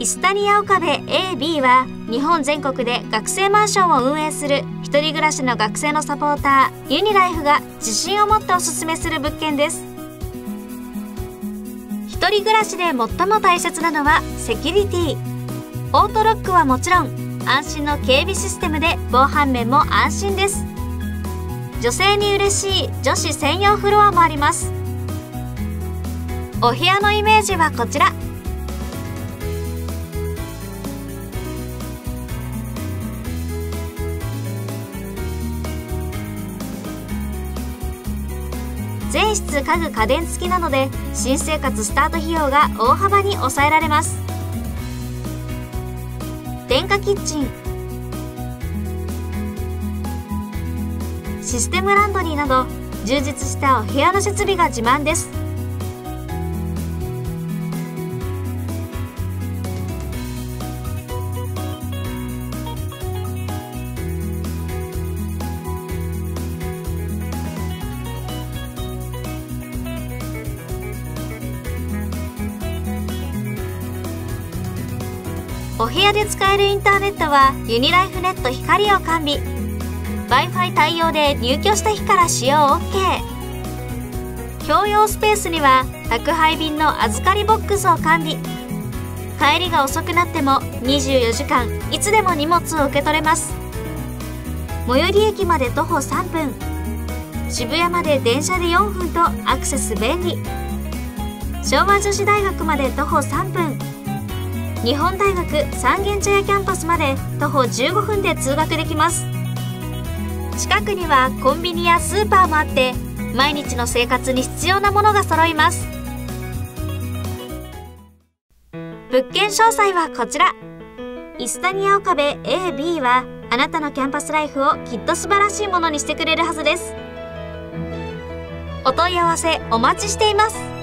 イスタニア岡部 AB は日本全国で学生マンションを運営する一人暮らしの学生のサポーターユニライフが自信を持っておすすめする物件です。一人暮らしで最も大切なのはセキュリティ。オートロックはもちろん安心の警備システムで防犯面も安心です。女性に嬉しい女子専用フロアもあります。お部屋のイメージはこちら。全室家具家電付きなので新生活スタート費用が大幅に抑えられます。電化キッチン。システムランドリーなど充実したお部屋の設備が自慢です。お部屋で使えるインターネットはユニライフネット光を完備。Wi-Fi 対応で入居した日から使用 OK 共用スペースには宅配便の預かりボックスを完備。帰りが遅くなっても24時間いつでも荷物を受け取れます。最寄り駅まで徒歩3分。渋谷まで電車で4分とアクセス便利。昭和女子大学まで徒歩3分。日本大学三軒茶屋キャンパスまで徒歩15分で通学できます。近くにはコンビニやスーパーもあって毎日の生活に必要なものが揃います。物件詳細はこちら。イスタニア岡部 AB はあなたのキャンパスライフをきっと素晴らしいものにしてくれるはずです。お問い合わせお待ちしています。